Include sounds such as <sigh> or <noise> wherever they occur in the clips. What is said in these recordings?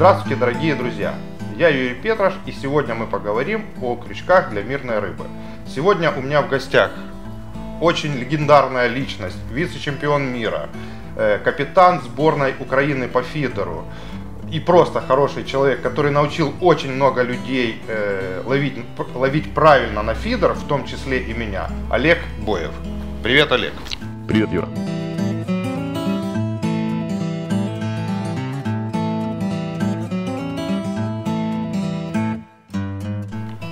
Здравствуйте, дорогие друзья! Я Юрий Петрош, и сегодня мы поговорим о крючках для мирной рыбы. Сегодня у меня в гостях очень легендарная личность, вице-чемпион мира, э, капитан сборной Украины по фидеру и просто хороший человек, который научил очень много людей э, ловить, ловить правильно на фидер, в том числе и меня, Олег Боев. Привет, Олег. Привет, Юра.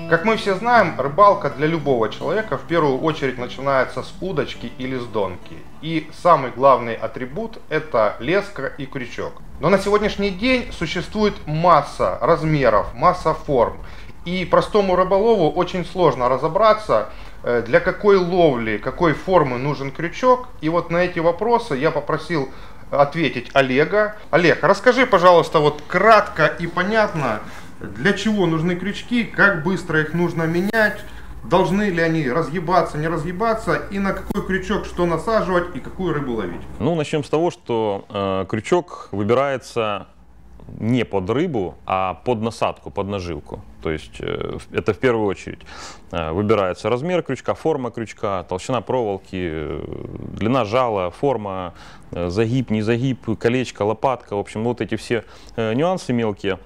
Как мы все знаем, рыбалка для любого человека в первую очередь начинается с удочки или с донки. И самый главный атрибут это леска и крючок. Но на сегодняшний день существует масса размеров, масса форм. И простому рыболову очень сложно разобраться, э, для какой ловли, какой формы нужен крючок. И вот на эти вопросы я попросил ответить Олега. Олег, расскажи, пожалуйста, вот кратко и понятно, для чего нужны крючки, как быстро их нужно менять, должны ли они разъебаться, не разъебаться, и на какой крючок что насаживать и какую рыбу ловить. Ну, начнем с того, что э, крючок выбирается не под рыбу, а под насадку, под наживку. То есть э, это в первую очередь э, выбирается размер крючка, форма крючка, толщина проволоки, э, длина жала, форма, загиб, не загиб, колечко, лопатка. В общем, вот эти все нюансы мелкие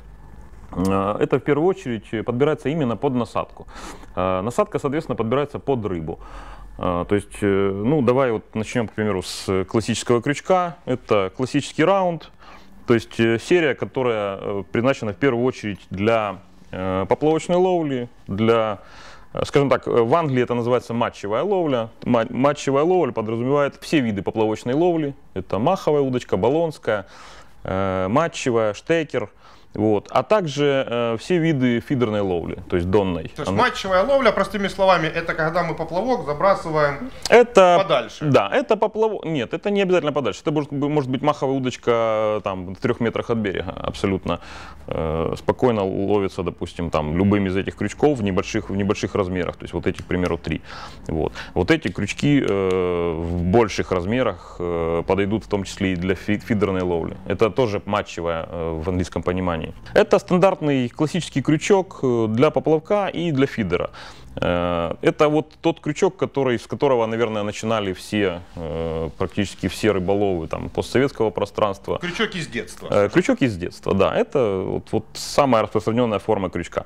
это в первую очередь подбирается именно под насадку. Э, насадка, соответственно, подбирается под рыбу. Э, то есть, ну, давай вот начнем, к примеру, с классического крючка. Это классический раунд, то есть серия, которая предназначена в первую очередь для поплавочной ловли, для, скажем так, в Англии это называется матчевая ловля. Матчевая ловля подразумевает все виды поплавочной ловли. Это маховая удочка, баллонская, матчевая, штекер – вот. А также э, все виды фидерной ловли, то есть донной. То есть Она... матчевая ловля, простыми словами, это когда мы поплавок забрасываем это, подальше. Да, это поплавок. Нет, это не обязательно подальше. Это может, может быть маховая удочка там, в трех метрах от берега. Абсолютно э, спокойно ловится, допустим, там любыми из этих крючков в небольших, в небольших размерах. То есть вот эти, к примеру, три. Вот, вот эти крючки э, в больших размерах э, подойдут в том числе и для фидерной ловли. Это тоже матчевая э, в английском понимании компании. Это стандартный классический крючок э, для поплавка и для фидера. Э, это вот тот крючок, который, с которого, наверное, начинали все, э, практически все рыболовы там, постсоветского пространства. Крючок из детства. Крючок из детства, да. Это вот, вот самая распространенная форма крючка.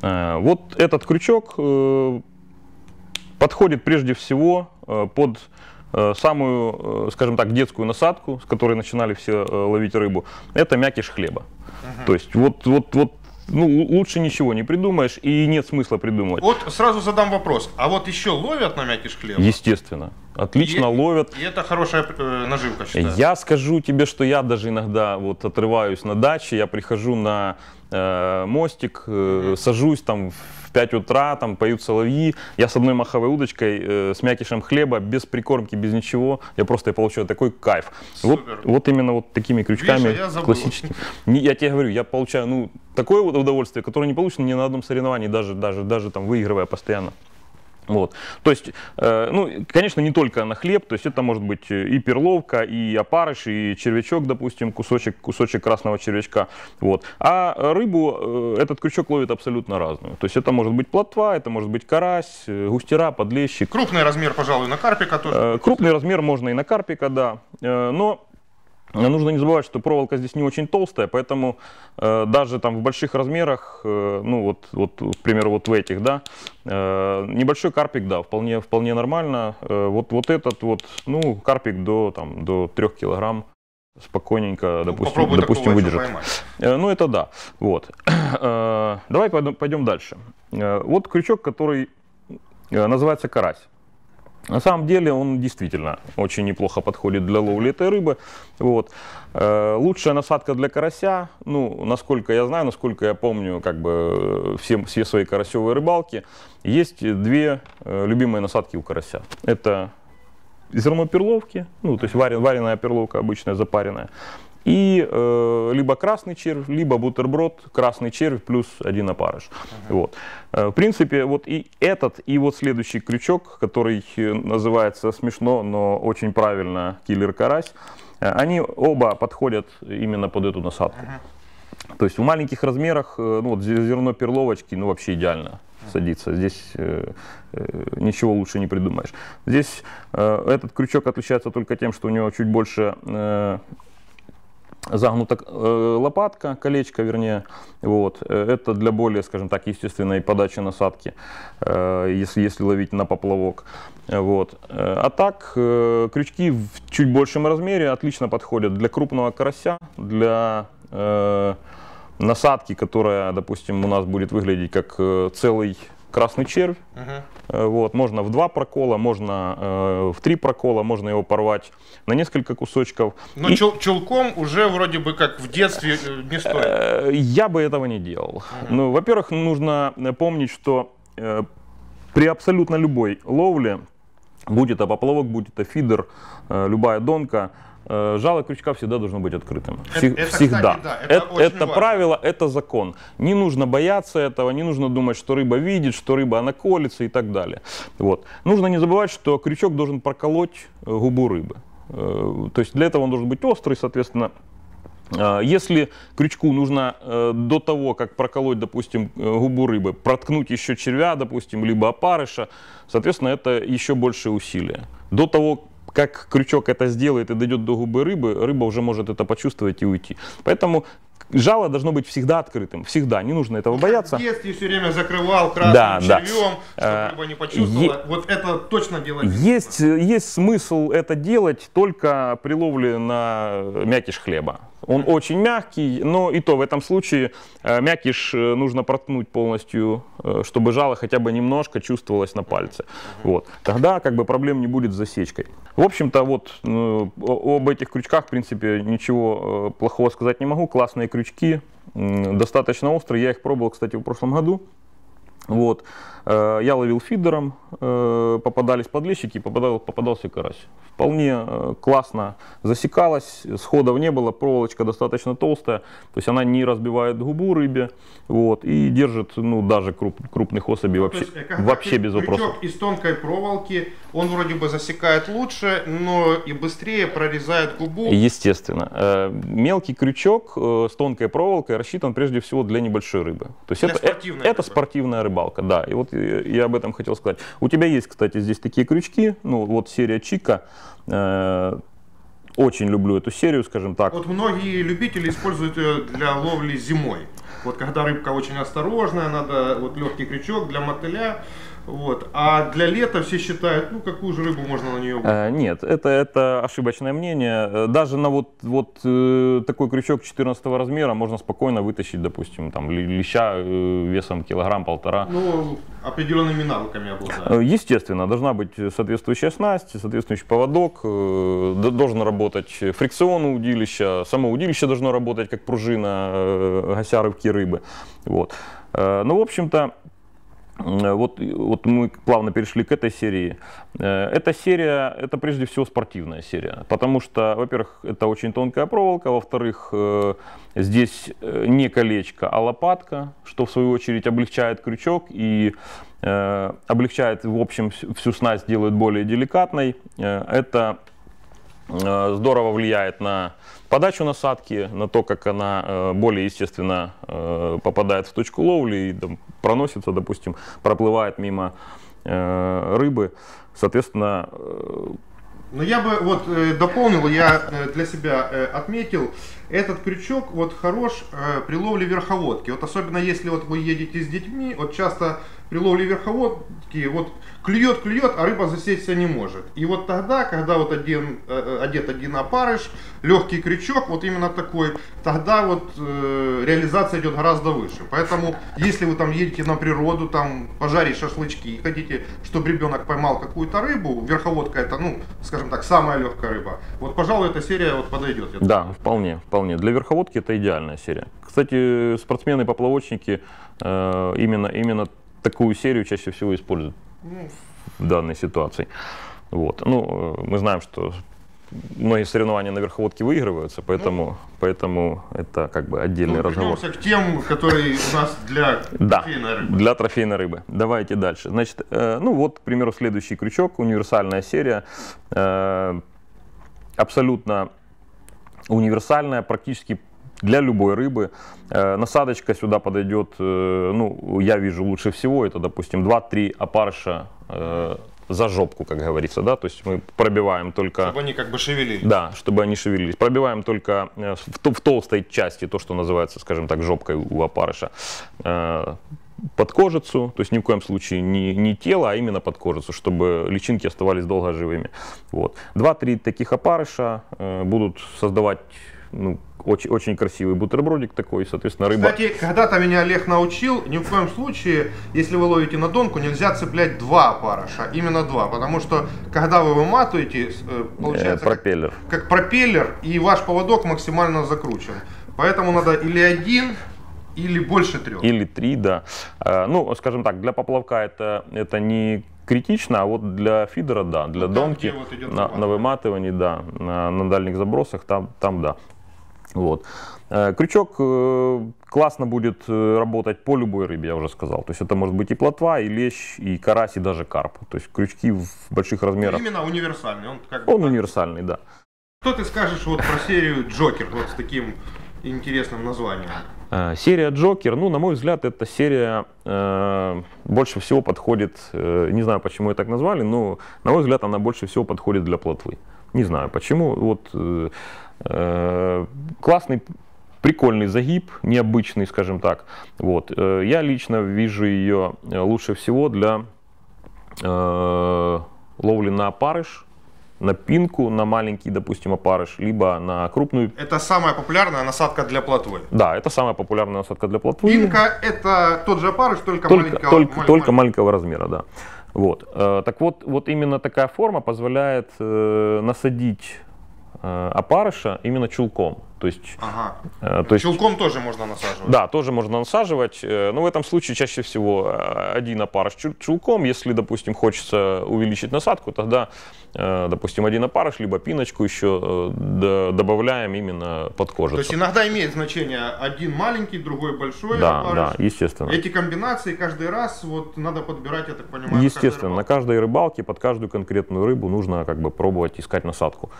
Вот этот крючок подходит прежде всего под самую, скажем так, детскую насадку, с которой начинали все ловить рыбу. Это мякиш хлеба. Угу. То есть вот, вот, вот ну, лучше ничего не придумаешь, и нет смысла придумывать. Вот сразу задам вопрос. А вот еще ловят на мякиш хлеба? Естественно. Отлично и, ловят. И это хорошая э, наживка, считаю. Я скажу тебе, что я даже иногда вот отрываюсь на даче, я прихожу на э, мостик, э, сажусь там в 5 утра, там поют соловьи, я с одной маховой удочкой, э, с мякишем хлеба, без прикормки, без ничего, я просто получаю такой кайф. Вот, вот именно вот такими крючками Видишь, я классическими. Я тебе говорю, я получаю ну, такое удовольствие, которое не получено ни на одном соревновании, даже, даже, даже там выигрывая постоянно. Вот. То есть, э, ну, конечно, не только на хлеб, то есть это может быть и перловка, и опарыш, и червячок, допустим, кусочек, кусочек красного червячка. Вот. А рыбу э, этот крючок ловит абсолютно разную. То есть это может быть плотва, это может быть карась, э, густера, подлещик. Крупный размер, пожалуй, на карпика тоже. Э, крупный размер можно и на карпика, да. Э, но Нужно не забывать, что проволока здесь не очень толстая, поэтому э, даже там в больших размерах, э, ну вот, вот, к примеру, вот в этих, да, э, небольшой карпик, да, вполне, вполне нормально. Э, вот, вот этот вот, ну, карпик до, там, до 3 килограмм спокойненько, ну, допустим, допустим выдержит. Э, ну, это да. Вот. <clears throat> Э, давай пойдем, пойдем дальше. Э, вот крючок, который э, называется карась. На самом деле он действительно очень неплохо подходит для ловли этой рыбы. Вот. Э, лучшая насадка для карася, ну, насколько я знаю, насколько я помню, как бы э, все, все свои карасевые рыбалки, есть две э, любимые насадки у карася. Это зерно перловки, ну, то есть варен, вареная перловка обычная, запаренная, и э, либо красный червь, либо бутерброд, красный червь плюс один опарыш. Ага. Вот. Э, в принципе, вот и этот, и вот следующий крючок, который называется смешно, но очень правильно киллер карась, э, они оба подходят именно под эту насадку. Ага. То есть в маленьких размерах, э, ну вот зерно перловочки, ну вообще идеально садится. Здесь э, э, ничего лучше не придумаешь. Здесь э, этот крючок отличается только тем, что у него чуть больше э, загнута э, лопатка, колечко вернее. Вот. Э, это для более, скажем так, естественной подачи насадки, э, если, если ловить на поплавок. Вот. А так, крючки в чуть большем размере отлично подходят для крупного карася, для насадки, которая, допустим, у нас будет выглядеть как целый красный червь. Угу. Вот, можно в два прокола, можно э, в три прокола, можно его порвать на несколько кусочков. Но и... чул чулком уже вроде бы как в детстве э, не стоит. Э, я бы этого не делал. Угу. Ну, во-первых, нужно помнить, что э, при абсолютно любой ловле, будь это поплавок, будь это фидер, э, любая донка, Э, жало крючка всегда должно быть открытым. Это, всегда. Кстати, да, это это, это правило, это закон. Не нужно бояться этого, не нужно думать, что рыба видит, что рыба наколется и так далее. Вот. Нужно не забывать, что крючок должен проколоть э, губу рыбы. Э, то есть для этого он должен быть острый, соответственно, если крючку нужно до того, как проколоть, допустим, губу рыбы, проткнуть еще червя, допустим, либо опарыша, соответственно, это еще большее усилие. До того, как крючок это сделает и дойдет до губы рыбы, рыба уже может это почувствовать и уйти. Поэтому жало должно быть всегда открытым, всегда, не нужно этого бояться. В детстве все время закрывал красным да, червем, да. чтобы э, рыба не почувствовала. Е- вот это точно делать есть, есть смысл это делать только при ловле на мякиш хлеба. Он очень мягкий, но и то в этом случае э, мякиш э, нужно проткнуть полностью, э, чтобы жало хотя бы немножко чувствовалось на пальце. Вот. Тогда как бы проблем не будет с засечкой. В общем-то, вот об этих крючках, в принципе, ничего плохого сказать не могу. Классные крючки, достаточно острые. Я их пробовал, кстати, в прошлом году. Вот. Э, я ловил фидером, э, попадались подлещики, попадал, попадался карась. Вполне э, классно засекалась, сходов не было, проволочка достаточно толстая, то есть она не разбивает губу рыбе вот, и держит ну, даже круп, крупных особей ну, вообще, есть, вообще без вопросов. из тонкой проволоки, он вроде бы засекает лучше, но и быстрее прорезает губу. Естественно. Мелкий крючок с тонкой проволокой рассчитан прежде всего для небольшой рыбы. То есть это, это спортивная рыбалка, да. И вот я об этом хотел сказать. У тебя есть, кстати, здесь такие крючки, ну вот серия Чика. Э, очень люблю эту серию, скажем так. Вот многие любители используют ее для ловли зимой. Вот когда рыбка очень осторожная, надо вот легкий крючок для мотыля. Вот. А для лета все считают, ну какую же рыбу можно на нее? Э, нет, это, это ошибочное мнение. Э, даже на вот, вот э, такой крючок 14 размера можно спокойно вытащить, допустим, там леща э, весом килограмм-полтора. Ну, определенными навыками обладает. Естественно, должна быть соответствующая снасть, соответствующий поводок, э, должен работать фрикцион удилища, само удилище должно работать как пружина э, гася рыбки рыбы. Вот. Э, ну, в общем-то, Э, вот, вот мы плавно перешли к этой серии. Э, эта серия, это прежде всего спортивная серия, потому что, во-первых, это очень тонкая проволока, во-вторых, э, здесь не колечко, а лопатка, что в свою очередь облегчает крючок и облегчает, в общем, всю снасть делает более деликатной. Это здорово влияет на подачу насадки, на то, как она э, более естественно э, попадает в точку ловли и проносится, допустим, проплывает мимо э, рыбы. Соответственно, но я бы вот дополнил, я для себя отметил, этот крючок вот хорош при ловле верховодки. Вот особенно если вот вы едете с детьми, вот часто при ловле верховодки вот клюет, клюет, а рыба засечься не может. И вот тогда, когда вот один, э, одет один опарыш, легкий крючок, вот именно такой, тогда вот э, реализация идет гораздо выше. Поэтому, если вы там едете на природу, там пожарить шашлычки и хотите, чтобы ребенок поймал какую-то рыбу, верховодка это, ну, скажем так, самая легкая рыба. Вот, пожалуй, эта серия вот подойдет. Да, вполне, вполне. Для верховодки это идеальная серия. Кстати, спортсмены-поплавочники э, именно, именно такую серию чаще всего используют в данной ситуации. Вот. Ну, э, мы знаем, что многие соревнования на верховодке выигрываются, поэтому, ну, поэтому это как бы отдельный ну, разговор. к тем, которые у нас для да, трофейной рыбы. для трофейной рыбы. Давайте дальше. Значит, э, ну вот, к примеру, следующий крючок, универсальная серия, э, абсолютно универсальная, практически для любой рыбы. Э, насадочка сюда подойдет, э, ну, я вижу лучше всего, это, допустим, 2-3 опарыша э, за жопку, как говорится, да, то есть мы пробиваем только... Чтобы они как бы шевелились. Да, чтобы они шевелились. Пробиваем только в, в толстой части, то, что называется, скажем так, жопкой у опарыша, под кожицу, то есть ни в коем случае не, не тело, а именно под кожицу, чтобы личинки оставались долго живыми. Вот. Два-три таких опарыша э, будут создавать ну, очень, очень красивый бутербродик такой, соответственно, рыба. Кстати, когда-то меня Олег научил, ни в коем случае, если вы ловите на донку, нельзя цеплять два опарыша, именно два, потому что когда вы выматываете, э, получается э, пропеллер. Как, как пропеллер, и ваш поводок максимально закручен. Поэтому надо или один, или больше трех. Или три, да. Э, ну, скажем так, для поплавка это, это не критично, а вот для фидера, да, для ну, донки, вот на, на выматывании, да, на, на дальних забросах, там, там да. Вот. Э, крючок э, классно будет э, работать по любой рыбе, я уже сказал. То есть это может быть и плотва, и лещ, и карась, и даже карп. То есть крючки в больших размерах. Именно универсальный. Он, как бы он универсальный, да. Что ты скажешь вот про серию Джокер, вот с таким интересным названием? Серия Джокер, ну, на мой взгляд, эта серия э, больше всего подходит, э, не знаю, почему ее так назвали, но, на мой взгляд, она больше всего подходит для плотвы. Не знаю почему. Вот э, Э, классный прикольный загиб, необычный, скажем так. Вот. Э, я лично вижу ее э, лучше всего для э, ловли на опарыш, на пинку, на маленький, допустим, опарыш, либо на крупную. Это самая популярная насадка для плотвы. Да, это самая популярная насадка для плотвы. Пинка это тот же опарыш, только, только маленького, только, маль- только маленького размера, да. Вот. Так вот, вот именно такая форма позволяет насадить Э, опарыша именно чулком. То есть, ага. э, то есть, Чулком тоже можно насаживать? Да, тоже можно насаживать. Э, но в этом случае чаще всего э, один опарыш чулком. Если, допустим, хочется увеличить насадку, тогда, допустим, один опарыш, либо пиночку еще добавляем именно под кожу. То есть иногда имеет значение один маленький, другой большой да, опарыш. Да, естественно. Эти комбинации каждый раз вот надо подбирать, я так понимаю, Естественно, на каждой рыбалке под каждую конкретную рыбу нужно как бы пробовать искать насадку.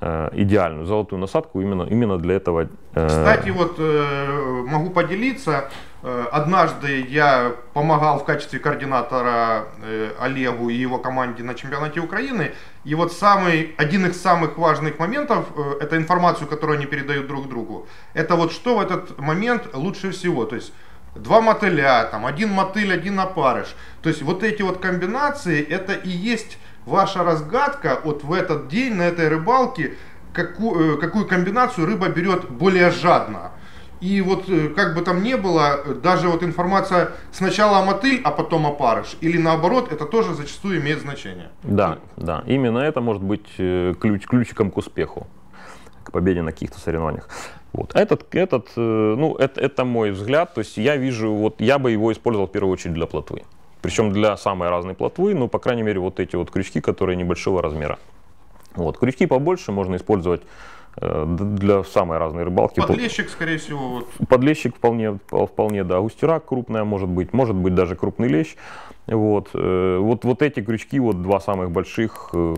Идеальную, золотую насадку именно, именно для для этого. Э, Кстати, вот э, могу поделиться. Э, однажды я помогал в качестве координатора Олегу и его команде на чемпионате Украины. И вот самый, один из самых важных моментов, это информацию, которую они передают друг другу. Это вот что в этот момент лучше всего. То есть два мотыля, там, один мотыль, один опарыш. То есть вот эти вот комбинации, это и есть ваша разгадка вот в этот день на этой рыбалке, какую, э, какую комбинацию рыба берет более жадно. И вот э, как бы там ни было, даже вот информация сначала мотыль, а потом опарыш, или наоборот, это тоже зачастую имеет значение. Да, да, именно это может быть э, ключ, ключиком к успеху, к победе на каких-то соревнованиях. Вот. Этот, этот, ну, это, это мой взгляд, то есть я вижу, вот я бы его использовал в первую очередь для плотвы. Причем для самой разной плотвы, ну, по крайней мере, вот эти вот крючки, которые небольшого размера. Вот. Крючки побольше можно использовать э, для самой разной рыбалки. Подлещик, скорее всего. Вот. Подлещик вполне, вполне, да. Густера крупная может быть, может быть даже крупный лещ. Вот, э, вот, вот эти крючки, вот два самых больших, э,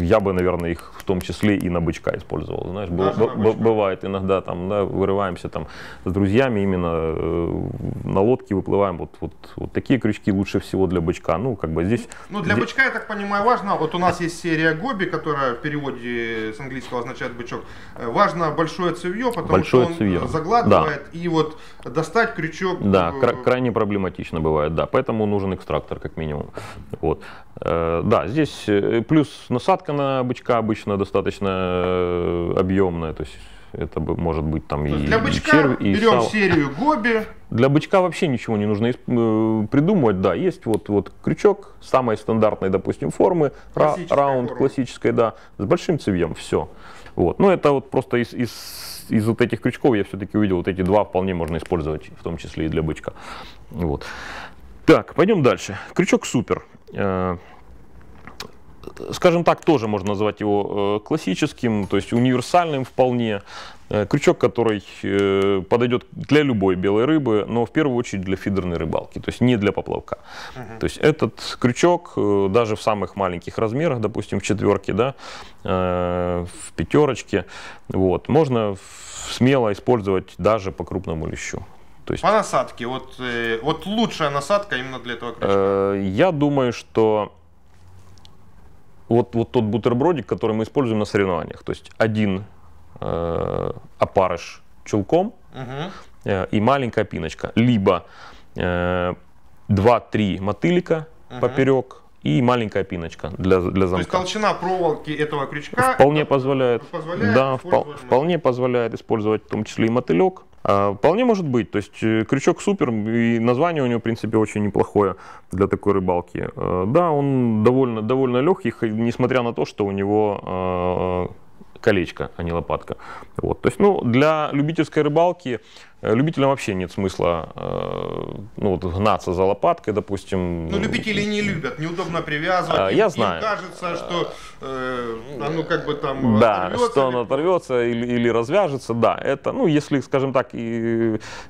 я бы, наверное, их в том числе и на бычка использовал. Знаешь, б, б, бывает иногда там, да, вырываемся там с друзьями именно э, на лодке выплываем. Вот, вот, вот такие крючки лучше всего для бычка. Ну, как бы здесь. Ну, для здесь... бычка, я так понимаю, важно. Вот у нас есть серия Гоби, которая в переводе с английского означает бычок. Важно большое цевье, потому большое что он цевье. заглатывает. Да. И вот достать крючок. Да, крайне проблематично бывает, да. Поэтому нужен экстракт фактор, как минимум. Вот. Э, да, здесь э, плюс насадка на бычка обычно достаточно э, объемная, то есть это может быть там и, для бычка и берем сал. серию Гоби. Для бычка вообще ничего не нужно придумывать. Да, есть вот, вот крючок самой стандартной, допустим, формы, раунд форма. классической, да, с большим цевьем, все. Вот. Но это вот просто из, из, из вот этих крючков я все-таки увидел, вот эти два вполне можно использовать, в том числе и для бычка. Вот. Так, пойдем дальше. Крючок супер. Э, скажем так, тоже можно назвать его э, классическим, то есть универсальным вполне. Э, крючок, который подойдет для любой белой рыбы, но в первую очередь для фидерной рыбалки, то есть не для поплавка. Uh-huh. То есть этот крючок даже в самых маленьких размерах, допустим, в четверке, да, в пятерочке, вот, можно смело использовать даже по крупному лещу. То есть, по насадке, вот, вот лучшая насадка именно для этого крючка? Я думаю, что вот, вот тот бутербродик, который мы используем на соревнованиях. То есть один э, опарыш чулком угу. э, и маленькая пиночка. Либо э, 2-3 мотылика угу. поперек и маленькая пиночка для, для замка. То есть толщина проволоки этого крючка вполне позволяет, позволяет да, вполне позволяет использовать в том числе и мотылек. А, вполне может быть. То есть э, крючок супер, и название у него, в принципе, очень неплохое для такой рыбалки. А, да, он довольно, довольно легкий, несмотря на то, что у него а, колечко, а не лопатка. Вот. То есть, ну, для любительской рыбалки любителям вообще нет смысла э, ну, вот, гнаться за лопаткой, допустим. Ну, любители не любят, неудобно привязывать. А, я им, знаю. Им кажется, что э, оно как бы там Да, оторвется, что оно оторвется или, или развяжется. Да, это, ну, если, скажем так,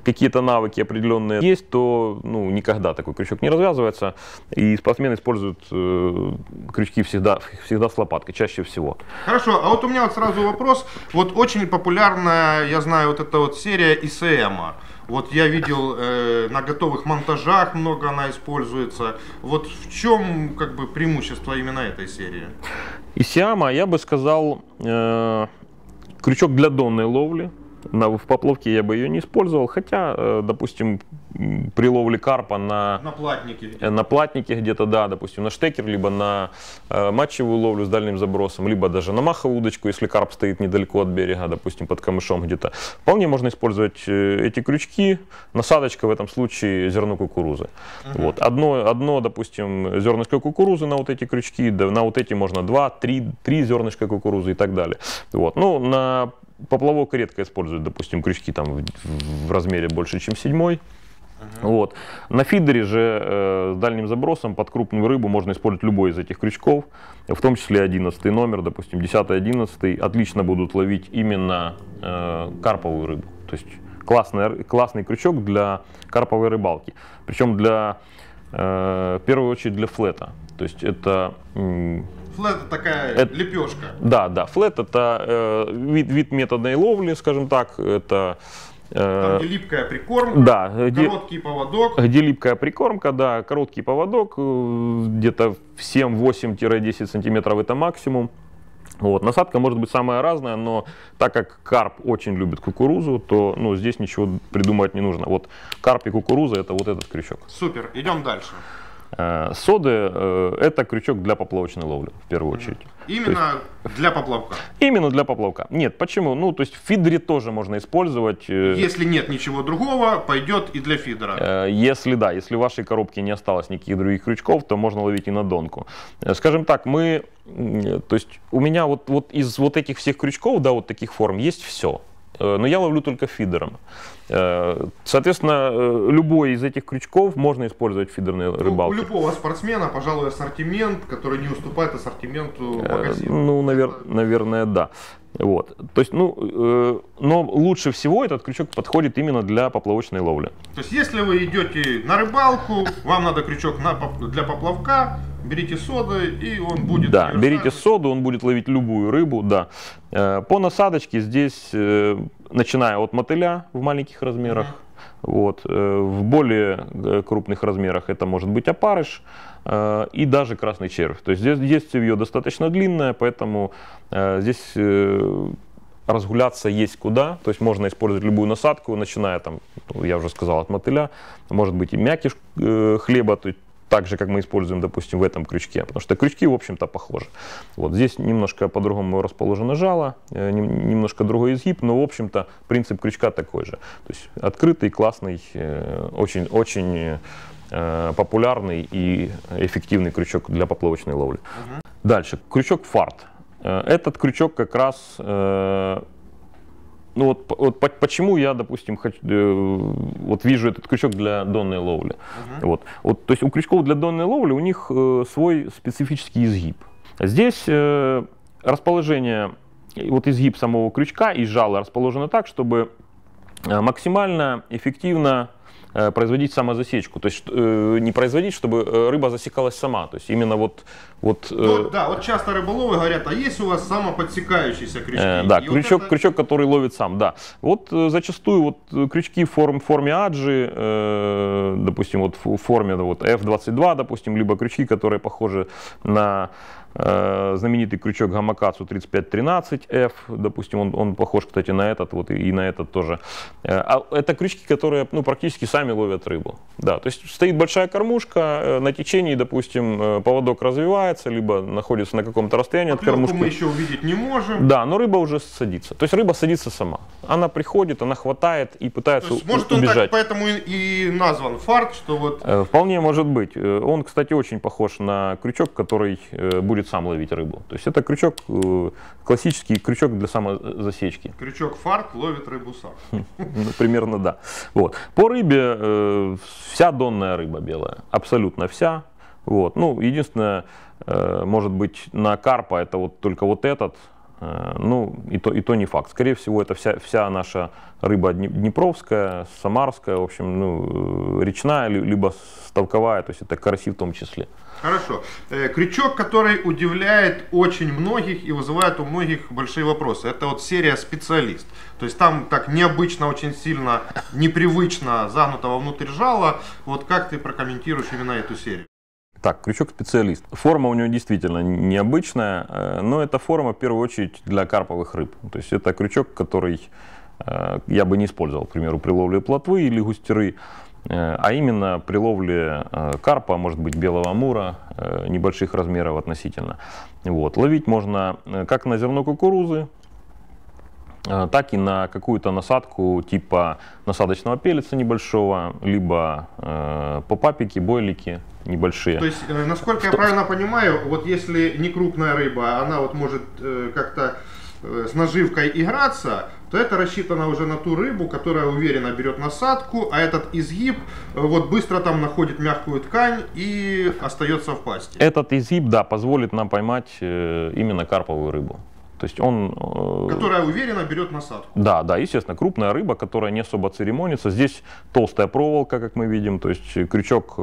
какие-то навыки определенные есть, то ну, никогда такой крючок не развязывается. И спортсмены используют э, крючки всегда, всегда с лопаткой, чаще всего. Хорошо, а вот у меня вот сразу вопрос. Вот очень популярная, я знаю, вот эта вот серия ИСМ тема. Вот я видел э, на готовых монтажах много она используется. Вот в чем как бы преимущество именно этой серии? Исиама, я бы сказал, э, крючок для донной ловли. На, в поплавке я бы ее не использовал, хотя, э, допустим, при ловле карпа на, на платнике, где-то. на платнике где-то, да, допустим, на штекер, либо на э, матчевую ловлю с дальним забросом, либо даже на маховую удочку, если карп стоит недалеко от берега, допустим, под камышом где-то. Вполне можно использовать э, эти крючки. Насадочка в этом случае зерно кукурузы. Угу. Вот. Одно, одно, допустим, зернышко кукурузы на вот эти крючки, да, на вот эти можно два, три, три зернышка кукурузы и так далее. Вот. Ну, на поплавок редко используют, допустим, крючки там в, в размере больше, чем седьмой. Вот. На фидере же э, с дальним забросом под крупную рыбу можно использовать любой из этих крючков, в том числе 11 номер, допустим, 10-11, отлично будут ловить именно э, карповую рыбу. То есть классный, классный крючок для карповой рыбалки. Причем для, э, в первую очередь для флета. То есть это... Флет это такая это, лепешка. Да, да. Флет это э, вид, вид методной ловли, скажем так. Это там, где липкая прикормка, да, короткий поводок. Где липкая прикормка, да, короткий поводок, э, где-то в 7-8-10 сантиметров это максимум. Вот. Насадка может быть самая разная, но так как карп очень любит кукурузу, то ну, здесь ничего придумать не нужно. Вот карп и кукуруза это вот этот крючок. Супер, идем дальше. Э, соды э, – это крючок для поплавочной ловли, в первую очередь. Именно есть, для поплавка? Именно для поплавка. Нет, почему? Ну, то есть в фидере тоже можно использовать. Э, если нет ничего другого, пойдет и для фидера? Если да, если в вашей коробке не осталось никаких других крючков, то можно ловить и на донку. Скажем так, мы, то есть у меня вот, вот из вот этих всех крючков, да, вот таких форм есть все. Но я ловлю только фидером. Э, соответственно, э, любой из этих крючков можно использовать в фидерной ну, рыбалке. У любого спортсмена, пожалуй, ассортимент, который не уступает ассортименту э, магазина. Ну, навер... наверное, да. Вот. То есть, ну, э, но лучше всего этот крючок подходит именно для поплавочной ловли. То есть, если вы идете на рыбалку, вам надо крючок на, для поплавка, берите соду, и он будет... Да, берите соду, он будет ловить любую рыбу, да. Э, по насадочке здесь, э, начиная от мотыля в маленьких размерах, mm-hmm. Вот. Э, в более э, крупных размерах это может быть опарыш э, и даже красный червь. То есть здесь, здесь цевье достаточно длинное, поэтому здесь разгуляться есть куда. То есть можно использовать любую насадку, начиная там, ну, я уже сказал, от мотыля. Может быть и мякиш хлеба, то есть так же, как мы используем, допустим, в этом крючке, потому что крючки, в общем-то, похожи. Вот здесь немножко по-другому расположено жало, э, немножко другой изгиб, но, в общем-то, принцип крючка такой же. То есть открытый, классный, э, очень, очень э, популярный и эффективный крючок для поплавочной ловли. Угу. Дальше, крючок фарт. Этот крючок как раз ну вот, вот почему я, допустим, хочу, э, вот вижу этот крючок для донной ловли. Uh-huh. Вот, вот, то есть у крючков для донной ловли у них э, свой специфический изгиб. Здесь э, расположение, вот изгиб самого крючка и жала расположено так, чтобы э, максимально эффективно Э, производить самозасечку. То есть э, не производить, чтобы э, рыба засекалась сама. То есть именно вот... вот ну, да, вот часто рыболовы говорят, а есть у вас самоподсекающиеся крючки? Э, да, крючок, вот это... крючок, который ловит сам, да. Вот зачастую вот крючки в форм, форме аджи, э, допустим, вот в форме вот F22, допустим, либо крючки, которые похожи на Э, знаменитый крючок Гамакацу 3513F, допустим, он, он похож, кстати, на этот вот и, и на этот тоже. Э, а это крючки, которые ну, практически сами ловят рыбу. Да, то есть стоит большая кормушка, э, на течении, допустим, поводок развивается, либо находится на каком-то расстоянии Поклевку от кормушки. мы еще увидеть не можем. Да, но рыба уже садится. То есть рыба садится сама. Она приходит, она хватает и пытается то есть, может, убежать. он так поэтому и назван фарт, что вот... Вполне может быть. Он, кстати, очень похож на крючок, который будет будет сам ловить рыбу. То есть это крючок, э, классический крючок для самозасечки. Крючок фарт ловит рыбу сам. <laughs> Ну, примерно да. Вот. По рыбе э, вся донная рыба белая, абсолютно вся. Вот. Ну, единственное, э, может быть, на карпа это вот только вот этот, ну, и то, и то не факт. Скорее всего, это вся, вся наша рыба днепровская, самарская, в общем, ну, речная, либо ставковая, то есть это караси в том числе. Хорошо. Э, крючок, который удивляет очень многих и вызывает у многих большие вопросы. Это вот серия «Специалист». То есть там так необычно, очень сильно, непривычно загнутого внутрь жала. Вот как ты прокомментируешь именно эту серию? Так, крючок специалист. Форма у него действительно необычная, э, но это форма в первую очередь для карповых рыб. То есть это крючок, который э, я бы не использовал, к примеру, при ловле плотвы или густеры. Э, а именно при ловле э, карпа, может быть белого амура, э, небольших размеров относительно. Вот. Ловить можно как на зерно кукурузы, так и на какую-то насадку типа насадочного пелеца небольшого, либо э, попапики, бойлики небольшие. То есть, насколько Что... я правильно понимаю, вот если не крупная рыба, она вот может э, как-то с наживкой играться, то это рассчитано уже на ту рыбу, которая уверенно берет насадку, а этот изгиб э, вот быстро там находит мягкую ткань и остается в пасти. Этот изгиб, да, позволит нам поймать э, именно карповую рыбу. То есть он... Э, которая уверенно берет насадку. Да, да, естественно, крупная рыба, которая не особо церемонится. Здесь толстая проволока, как мы видим, то есть крючок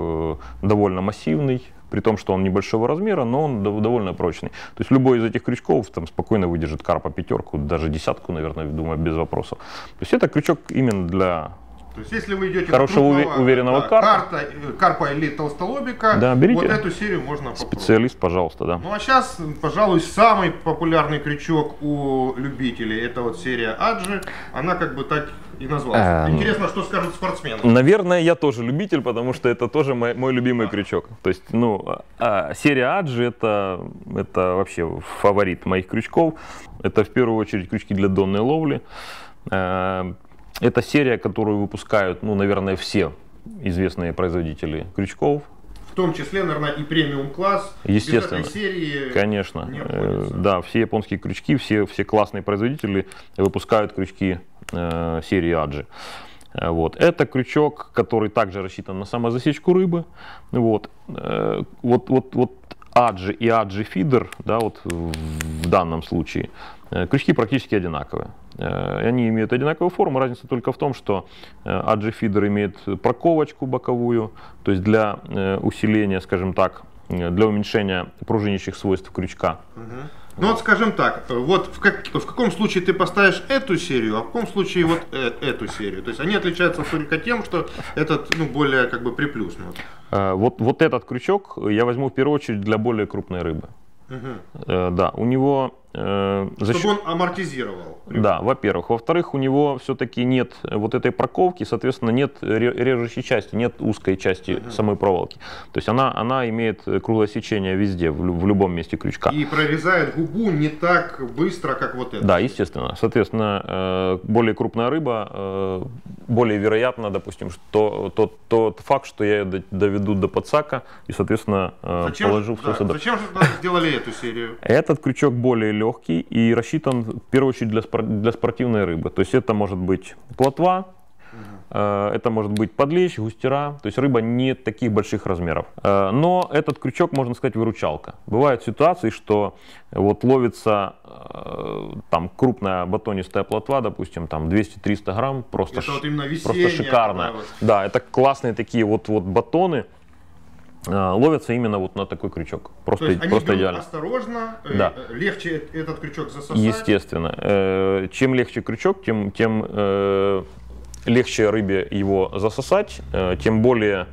довольно массивный, при том, что он небольшого размера, но он довольно прочный. То есть любой из этих крючков там спокойно выдержит карпа пятерку, даже десятку, наверное, думаю, без вопросов. То есть это крючок именно для то есть, если вы идете хорошего крупного, уверенного да, карпа, карта, э, карпа или толстолобика, да, берите. вот эту серию можно попробовать. Специалист, пожалуйста, да. Ну а сейчас, пожалуй, самый популярный крючок у любителей, это вот серия Аджи, она как бы так и назвалась. А, Интересно, что скажут спортсмены. Наверное, я тоже любитель, потому что это тоже мой, мой любимый да. крючок. То есть, ну, а, серия Аджи это, это вообще фаворит моих крючков. Это в первую очередь крючки для донной ловли. А, это серия, которую выпускают, ну, наверное, все известные производители крючков. В том числе, наверное, и премиум класс. Естественно. Без этой серии конечно. Э, да, все японские крючки, все, все классные производители выпускают крючки э, серии Аджи. Э, вот. Это крючок, который также рассчитан на самозасечку рыбы. Вот. Э, вот, вот, вот Аджи и Аджи фидер, да, вот в данном случае, крючки практически одинаковые. Они имеют одинаковую форму, разница только в том, что Аджи фидер имеет проковочку боковую, то есть для усиления, скажем так, для уменьшения пружинящих свойств крючка. Угу. Ну вот скажем так, вот в, как, в каком случае ты поставишь эту серию, а в каком случае вот э, эту серию. То есть они отличаются только тем, что этот ну, более как бы приплюснут. Вот, вот этот крючок я возьму в первую очередь для более крупной рыбы. Угу. Да, у него Э, Чтобы счет... он амортизировал. Да, во-первых. Во-вторых, у него все-таки нет вот этой проковки, соответственно, нет режущей части, нет узкой части uh-huh. самой проволоки. То есть она, она имеет круглое сечение везде, в, в любом месте крючка. И прорезает губу не так быстро, как вот это. Да, естественно. Соответственно, э, более крупная рыба, э, более вероятно, допустим, что тот, тот факт, что я ее доведу до подсака и, соответственно, зачем, положу все да, сюда. Зачем же сделали эту серию? Этот крючок более легкий и рассчитан в первую очередь для, спор- для спортивной рыбы. То есть это может быть плотва, Э, это может быть подлещ, густера, то есть рыба не таких больших размеров. Э, но этот крючок, можно сказать, выручалка. Бывают ситуации, что вот ловится э, там крупная батонистая плотва, допустим, там 200-300 грамм, просто, Это вот именно просто шикарная. вот. Да, это классные такие вот, вот батоны, ловятся именно вот на такой крючок. Просто, То есть они просто идеально. осторожно, э, Да. э, легче э- этот крючок засосать. Естественно. Э, Чем легче крючок, тем, тем э, легче рыбе его засосать, э, тем более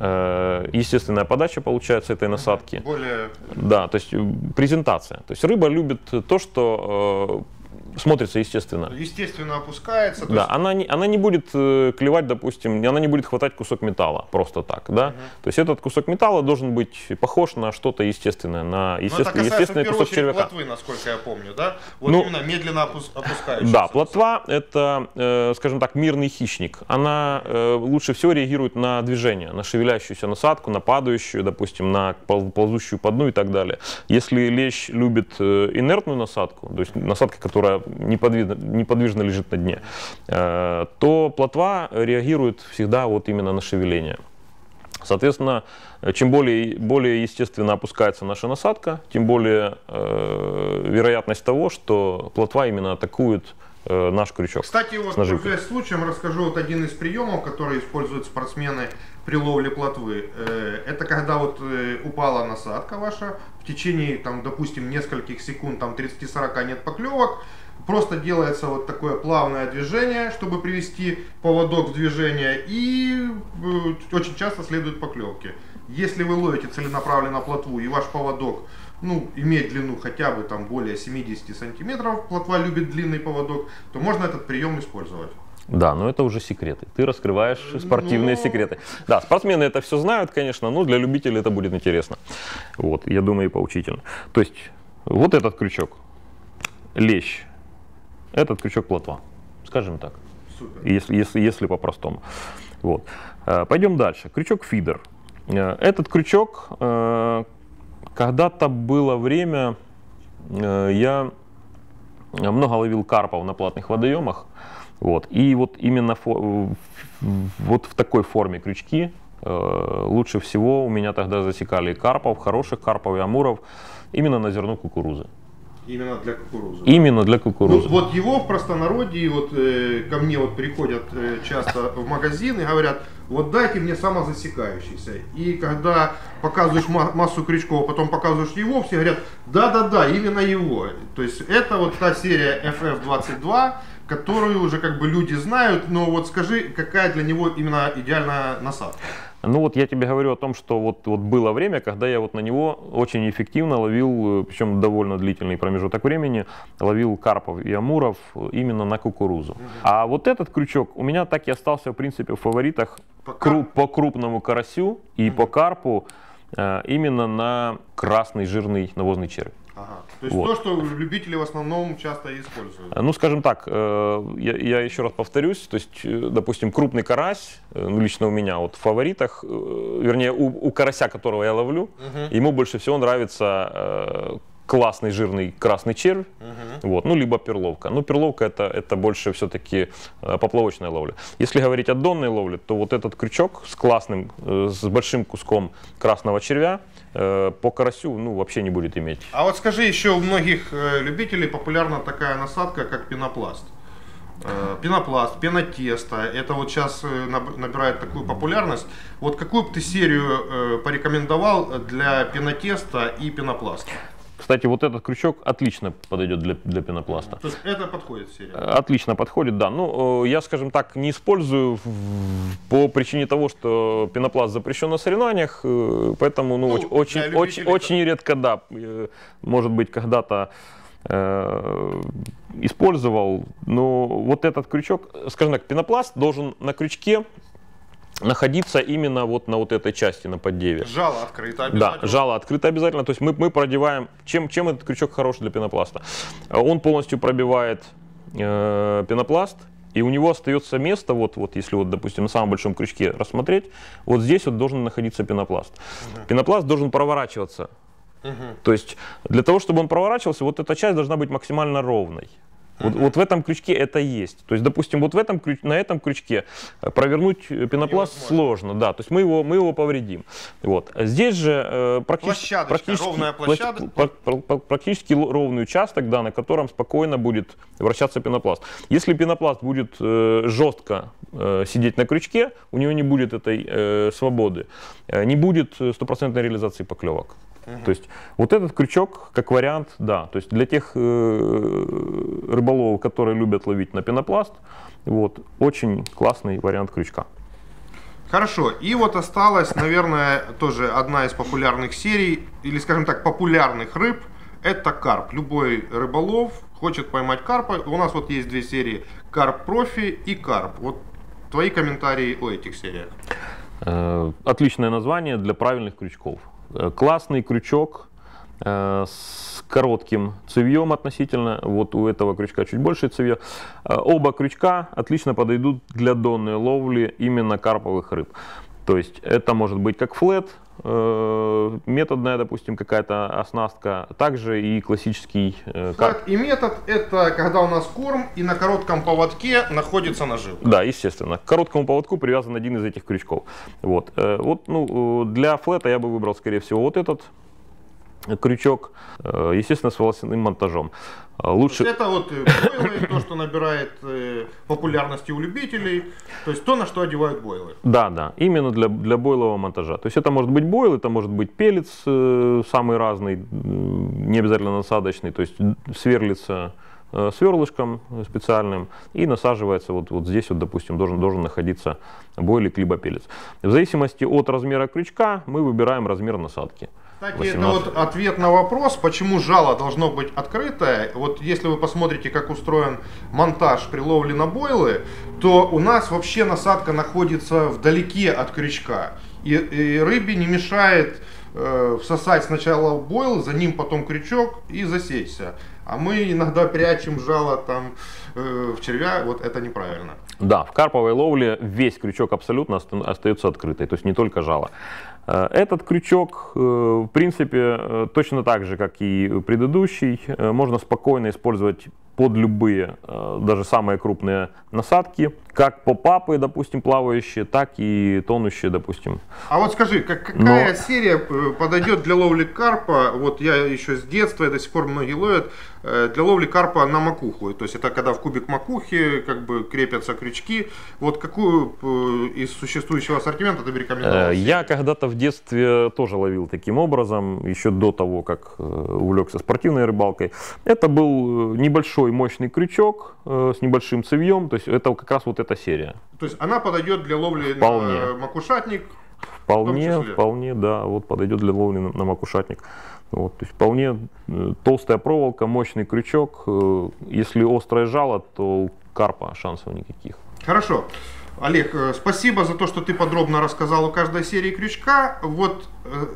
э, естественная подача получается этой насадки. Более Да, то есть э, презентация. То есть рыба любит то, что э, смотрится естественно. естественно опускается. Да, есть она не, она не будет э, клевать, допустим, она не будет хватать кусок металла просто так, да. То есть этот кусок металла должен быть похож на что-то естественное, на ну, естественный в первую кусок червяка. плотвы, насколько я помню, да? Вот Ну, именно медленно опус- опускающаяся. Да, плотва это, э, скажем так, мирный хищник. Она э, лучше всего реагирует на движение, на шевелящуюся насадку, на падающую, допустим, на пол- ползущую по дну и так далее. Если лещ любит инертную насадку, то есть насадка, которая неподвижно, неподвижно лежит на дне, э, то плотва реагирует всегда вот именно на шевеление. Соответственно, э, чем более, более естественно опускается наша насадка, тем более э, вероятность того, что плотва именно атакует э, наш крючок. Кстати, вот пользуясь случаем, расскажу вот один из приемов, который используют спортсмены при ловле плотвы. Э, Это когда вот э, упала насадка ваша, в течение, там, допустим, нескольких секунд, там 30-40 нет поклевок, просто делается вот такое плавное движение, чтобы привести поводок в движение, и э, очень часто следуют поклевки. Если вы ловите целенаправленно плотву, и ваш поводок ну, имеет длину хотя бы там более 70 сантиметров, плотва любит длинный поводок, то можно этот прием использовать. Да, но это уже секреты. Ты раскрываешь спортивные Ну. секреты. Да, спортсмены это все знают, конечно, но для любителей это будет интересно. Вот, я думаю, и поучительно. То есть, вот этот крючок, лещ, этот крючок плотва, скажем так. Супер. если, если, если по-простому. Вот. Э, Пойдем дальше. Крючок фидер. Э, Этот крючок, э, когда-то было время, я много ловил карпов на платных водоемах. Вот. И вот именно фо- вот в такой форме крючки лучше всего у меня тогда засекали карпов, хороших карпов и амуров именно на зерно кукурузы. Именно для кукурузы. Именно для Ну, кукурузы. вот его в простонародье, вот э, ко мне вот приходят э, часто в магазин и говорят, вот дайте мне самозасекающийся. И когда показываешь ма- массу крючков, а потом показываешь его, все говорят, да-да-да, именно его. То есть это вот та серия FF22, которую уже как бы люди знают, но вот скажи, какая для него именно идеальная насадка? Ну вот я тебе говорю о том, что вот, вот было время, когда я вот на него очень эффективно ловил, э, причем довольно длительный промежуток времени, ловил карпов и амуров э, именно на кукурузу. А вот этот крючок у меня так и остался в принципе в фаворитах Пока. кру- по крупному карасю и по карпу э, именно на красный жирный навозный червь. Ага. То есть Вот. то, что любители в основном часто используют. Ну, скажем так, э, я, я еще раз повторюсь, то есть, э, допустим, крупный карась, э, ну, лично у меня вот в фаворитах, вернее, у, у карася, которого я ловлю, ему больше всего нравится классный жирный красный червь, вот, ну, либо перловка. Ну, перловка это, это больше все-таки поплавочная ловля. Если говорить о донной ловле, то вот этот крючок с классным, э, с большим куском красного червя э, по карасю, ну, вообще не будет иметь. А вот скажи, еще у многих э, любителей популярна такая насадка, как пенопласт. Э, Пенопласт, пенотесто, это вот сейчас э, наб- набирает такую популярность. Вот какую бы ты серию э, порекомендовал для пенотеста и пенопласта? Кстати, вот этот крючок отлично подойдет для, для пенопласта. То есть это подходит серия. Отлично подходит, да. Ну, э, я, скажем так, не использую по причине того, что пенопласт запрещен на соревнованиях, э, поэтому, ну, Ну, оч- очень, очень, очень редко, да, э, может быть, когда-то использовал. Но вот этот крючок, скажем так, пенопласт должен на крючке находиться именно вот на вот этой части, на поддеве. Жало открыто Да, обязательно. жало открыто обязательно. То есть мы, мы продеваем, чем, чем этот крючок хорош для пенопласта? Он полностью пробивает э, пенопласт, и у него остается место, вот, вот если вот, допустим, на самом большом крючке рассмотреть, вот здесь вот должен находиться пенопласт. Пенопласт должен проворачиваться. Мгм. То есть для того, чтобы он проворачивался, вот эта часть должна быть максимально ровной. Вот, вот в этом крючке это есть. То есть, допустим, вот в этом, крю- на этом крючке э, провернуть э, пенопласт Невозможно. сложно, да, то есть мы его, мы его повредим. Вот. Здесь же э, практически, практически, ровная площ- площадка. пр- практически ровный участок, да, на котором спокойно будет вращаться пенопласт. Если пенопласт будет э, жестко э, сидеть на крючке, у него не будет этой э, свободы, э, не будет э, стопроцентной реализации поклевок. То есть вот этот крючок, как вариант, да. То есть для тех э, рыболовов, которые любят ловить на пенопласт, вот, очень классный вариант крючка. Хорошо, и вот осталась, наверное, тоже одна из популярных серий, или, скажем так, популярных рыб, это карп. Любой рыболов хочет поймать карпа. У нас вот есть две серии, карп профи и карп. Вот твои комментарии о этих сериях. Э, Отличное название для правильных крючков. Э, Классный крючок э, с коротким цевьем относительно. Вот у этого крючка чуть больше цевье. Э, Оба крючка отлично подойдут для донной ловли именно карповых рыб. То есть это может быть как флет, методная, допустим, какая-то оснастка, также и классический э. Флаг и метод это когда у нас корм и на коротком поводке находится наживка. Да, естественно. К короткому поводку привязан один из этих крючков. Вот, Э, вот ну, э, для флета я бы выбрал, скорее всего, вот этот крючок, э, естественно, с волосяным монтажом. Э, Лучше... Это вот э, бойлы, то, что набирает э, популярности у любителей, то есть то, на что одевают бойлы. Да, да, именно для, для бойлового монтажа. То есть это может быть бойл, это может быть пелец самый разный, не обязательно насадочный, то есть сверлится сверлышком специальным и насаживается вот, вот здесь вот, допустим, должен, должен находиться бойлик либо пелец. В зависимости от размера крючка мы выбираем размер насадки. Кстати, 18. это вот ответ на вопрос, почему жало должно быть открытое. Вот если вы посмотрите, как устроен монтаж при ловле на бойлы, то у нас вообще насадка находится вдалеке от крючка. И, и рыбе не мешает э, всосать сначала бойл, за ним потом крючок и засечься. А мы иногда прячем жало там э, в червя, вот это неправильно. Да, в карповой ловле весь крючок абсолютно оста- остается открытой, то есть не только жало. Э, Этот крючок, э, в принципе, э, точно так же, как и предыдущий, можно спокойно использовать под любые, э, даже самые крупные насадки, как попапы, допустим, плавающие, так и тонущие, допустим. А вот скажи, как, какая Но- серия э, подойдет для ловли карпа? Вот я еще с детства, и до сих пор многие ловят, э, для ловли карпа на макуху. То есть это когда в кубик макухи как бы крепятся крючки. Вот какую из существующего ассортимента ты бы рекомендовал? Я когда-то в детстве тоже ловил таким образом, еще до того, как увлекся спортивной рыбалкой. Это был э, небольшой мощный крючок э, с небольшим цевьем, то есть это как раз вот эта серия. То есть она подойдет для ловли Вполне. на макушатник. Вполне, вполне, да, вот подойдет для ловли на, на макушатник. Вот, то есть вполне э, толстая проволока, мощный крючок. э, Если острое жало, то карпа шансов никаких. Хорошо. Олег, э, спасибо за то, что ты подробно рассказал о каждой серии крючка. Вот э,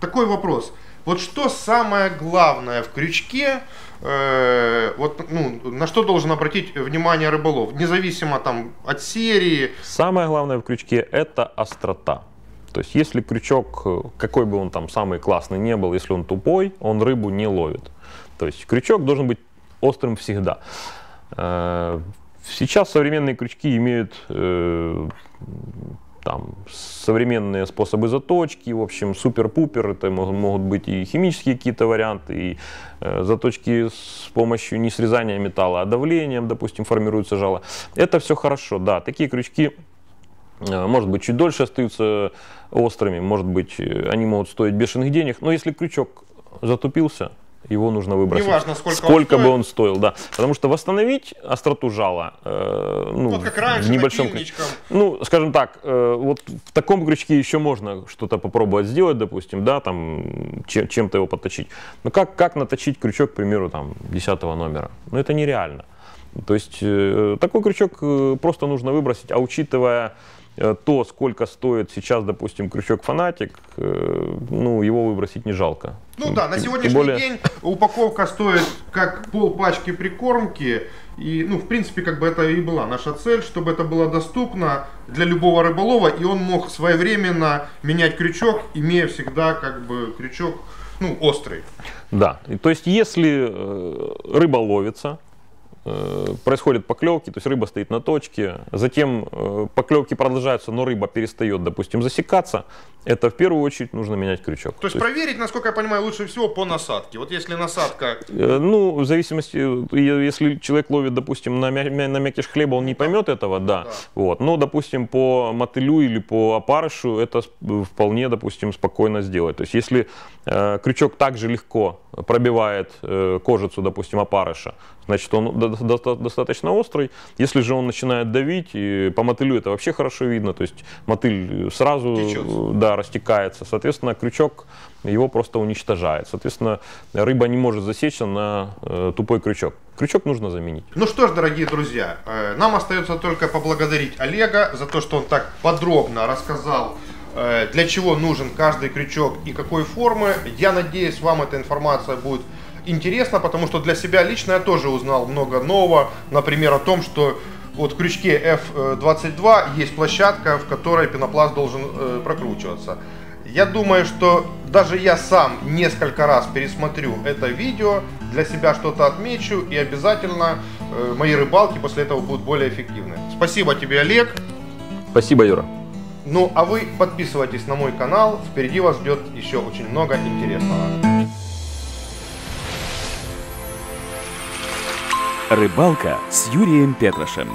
такой вопрос. Вот что самое главное в крючке, э, вот, ну, на что должен обратить внимание рыболов, независимо там от серии? Самое главное в крючке это острота. То есть если крючок, э, какой бы он там самый классный не был, если он тупой, он рыбу не ловит. То есть крючок должен быть острым всегда. Э, Сейчас современные крючки имеют э, там, современные способы заточки, в общем, супер-пупер, это могут, быть и химические какие-то варианты, и э, заточки с помощью не срезания металла, а давлением, допустим, формируется жало. Это все хорошо, да, такие крючки Э, может быть, чуть дольше остаются острыми, может быть, э, они могут стоить бешеных денег, но если крючок затупился, его нужно выбросить. Неважно, сколько он бы стоит. он стоил, да. Потому что восстановить остроту жала, э, ну, Вот как в раньше, небольшом напильничком. ну, скажем так, э, вот в таком крючке еще можно что-то попробовать сделать, допустим, да, там, чем- чем-то его подточить. Но как, как наточить крючок, к примеру, там, 10 номера? Ну, это нереально. То есть э, такой крючок э, просто нужно выбросить, а учитывая то, сколько стоит сейчас, допустим, крючок фанатик, э, ну, его выбросить не жалко. Ну да, на сегодняшний более- день упаковка стоит как пол пачки прикормки. И, ну, в принципе, как бы это и была наша цель, чтобы это было доступно для любого рыболова, и он мог своевременно менять крючок, имея всегда как бы крючок, ну, острый. Да, и то есть если э, рыба ловится, э, происходят поклевки, то есть рыба стоит на точке, затем э, поклевки продолжаются, но рыба перестает, допустим, засекаться, это в первую очередь нужно менять крючок. То есть, то есть проверить, насколько я понимаю, лучше всего по насадке. Вот если насадка... Э, ну, в зависимости, если человек ловит, допустим, на, мя на мякиш хлеба, он не поймет этого, да. да. Вот. Но, допустим, по мотылю или по опарышу это вполне, допустим, спокойно сделать. То есть, если э, крючок также легко пробивает э, кожицу, допустим, опарыша, значит, он достаточно острый. Если же он начинает давить, и по мотылю это вообще хорошо видно, то есть мотыль сразу да, растекается. Соответственно, крючок его просто уничтожает. Соответственно, рыба не может засечься на э, тупой крючок. Крючок нужно заменить. Ну что ж, дорогие друзья, э, нам остается только поблагодарить Олега за то, что он так подробно рассказал э, для чего нужен каждый крючок и какой формы. Я надеюсь, вам эта информация будет интересно, потому что для себя лично я тоже узнал много нового. Например, о том, что вот в крючке F22 есть площадка, в которой пенопласт должен э, прокручиваться. Я думаю, что даже я сам несколько раз пересмотрю это видео, для себя что-то отмечу и обязательно э, мои рыбалки после этого будут более эффективны. Спасибо тебе, Олег. Спасибо, Юра. Ну, а вы подписывайтесь на мой канал, впереди вас ждет еще очень много интересного. Рыбалка с Юрием Петрашем.